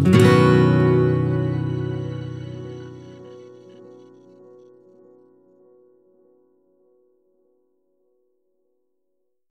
Mm-hmm.